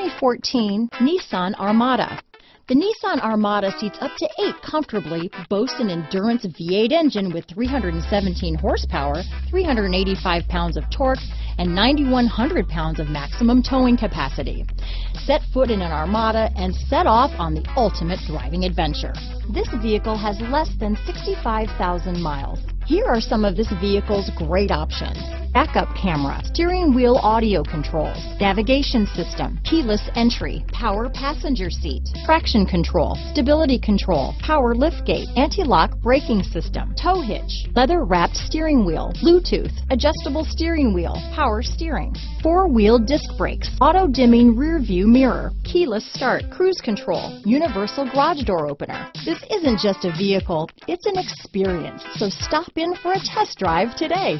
2014 Nissan Armada. The Nissan Armada seats up to eight comfortably, boasts an Endurance V8 engine with 317 horsepower, 385 pounds of torque, and 9,100 pounds of maximum towing capacity. Set foot in an Armada and set off on the ultimate driving adventure. This vehicle has less than 65,000 miles. Here are some of this vehicle's great options. Backup camera, steering wheel audio controls, navigation system, keyless entry, power passenger seat, traction control, stability control, power liftgate, anti-lock braking system, tow hitch, leather wrapped steering wheel, Bluetooth, adjustable steering wheel, power steering, four-wheel disc brakes, auto dimming rear view mirror, keyless start, cruise control, universal garage door opener. This isn't just a vehicle, it's an experience. So stop in for a test drive today.